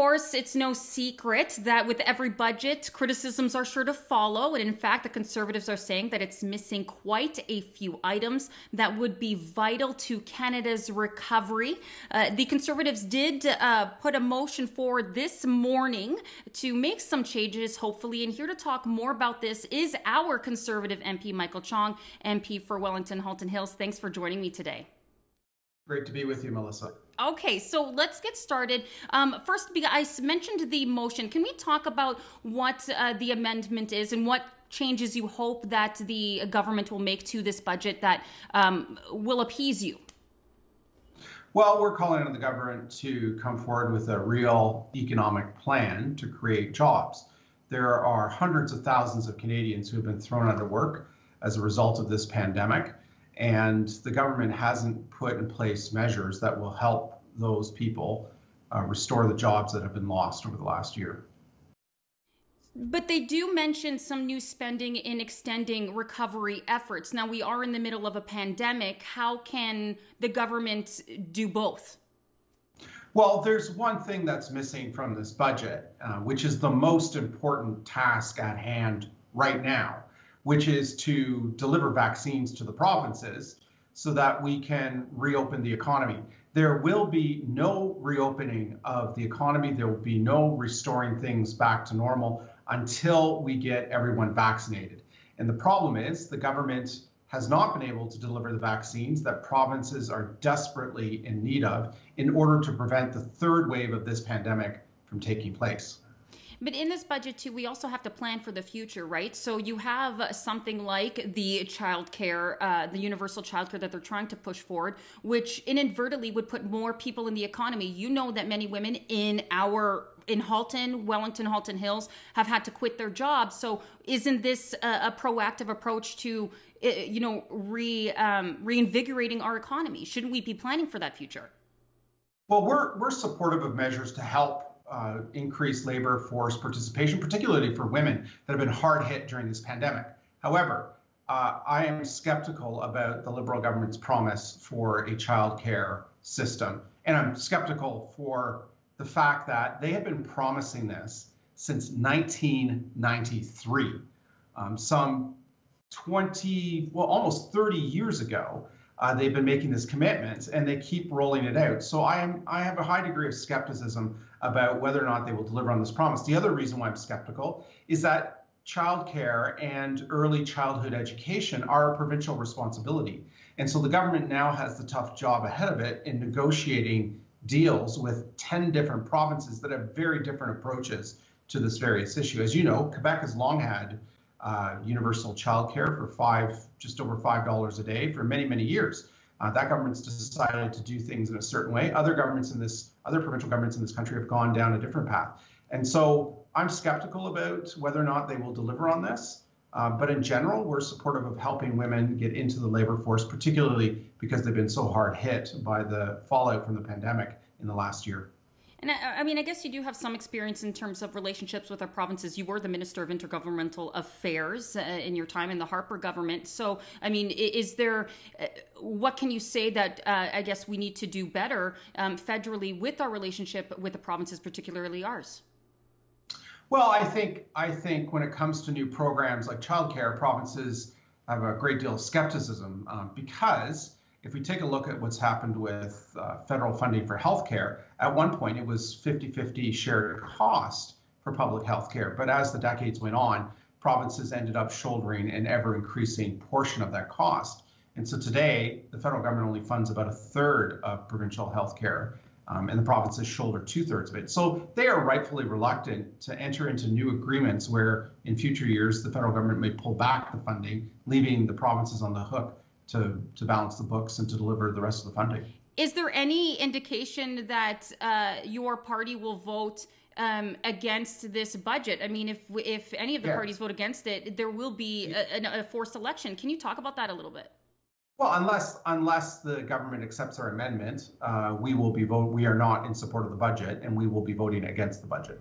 course, it's no secret that with every budget, criticisms are sure to follow. And in fact, the Conservatives are saying that it's missing quite a few items that would be vital to Canada's recovery. Uh, the Conservatives did uh, put a motion forward this morning to make some changes, hopefully. And here to talk more about this is our Conservative MP, Michael Chong, MP for Wellington Halton Hills. Thanks for joining me today. Great to be with you, Melissa. Okay, so let's get started. Um, first, I mentioned the motion. Can we talk about what uh, the amendment is and what changes you hope that the government will make to this budget that um, will appease you? Well, we're calling on the government to come forward with a real economic plan to create jobs. There are hundreds of thousands of Canadians who have been thrown out of work as a result of this pandemic and the government hasn't put in place measures that will help those people uh, restore the jobs that have been lost over the last year. But they do mention some new spending in extending recovery efforts. Now, we are in the middle of a pandemic. How can the government do both? Well, there's one thing that's missing from this budget, uh, which is the most important task at hand right now, which is to deliver vaccines to the provinces so that we can reopen the economy. There will be no reopening of the economy. There will be no restoring things back to normal until we get everyone vaccinated. And the problem is the government has not been able to deliver the vaccines that provinces are desperately in need of in order to prevent the third wave of this pandemic from taking place. But in this budget too, we also have to plan for the future, right? So you have something like the childcare, uh, the universal childcare that they're trying to push forward, which inadvertently would put more people in the economy. You know that many women in our in Halton, Wellington, Halton Hills have had to quit their jobs. So isn't this a, a proactive approach to, uh, you know, re um, reinvigorating our economy? Shouldn't we be planning for that future? Well, we're we're supportive of measures to help uh, increased labor force participation, particularly for women that have been hard hit during this pandemic. However, uh, I am skeptical about the Liberal government's promise for a child care system. And I'm skeptical for the fact that they have been promising this since 1993, um, some 20, well, almost 30 years ago. Uh, they've been making this commitment and they keep rolling it out. So I am I have a high degree of skepticism about whether or not they will deliver on this promise. The other reason why I'm skeptical is that childcare and early childhood education are a provincial responsibility. And so the government now has the tough job ahead of it in negotiating deals with 10 different provinces that have very different approaches to this various issue. As you know, Quebec has long had uh, universal childcare for five, just over five dollars a day for many, many years. Uh, that government's decided to do things in a certain way. Other governments in this, other provincial governments in this country have gone down a different path. And so I'm skeptical about whether or not they will deliver on this. Uh, but in general, we're supportive of helping women get into the labor force, particularly because they've been so hard hit by the fallout from the pandemic in the last year. And I, I, mean, I guess you do have some experience in terms of relationships with our provinces. You were the Minister of Intergovernmental Affairs uh, in your time in the Harper government. So, I mean, is there, uh, what can you say that uh, I guess we need to do better um, federally with our relationship with the provinces, particularly ours? Well, I think I think when it comes to new programs like childcare, provinces have a great deal of skepticism um, because if we take a look at what's happened with uh, federal funding for healthcare, at one point it was 50 50 shared cost for public health care. But as the decades went on, provinces ended up shouldering an ever increasing portion of that cost. And so today, the federal government only funds about a third of provincial health care, um, and the provinces shoulder two thirds of it. So they are rightfully reluctant to enter into new agreements where in future years the federal government may pull back the funding, leaving the provinces on the hook to, to balance the books and to deliver the rest of the funding. Is there any indication that uh, your party will vote um, against this budget? I mean, if if any of the yeah. parties vote against it, there will be a, a, forced election. Can you talk about that a little bit? Well, unless unless the government accepts our amendment, uh, we will be vote. We are not in support of the budget, and we will be voting against the budget.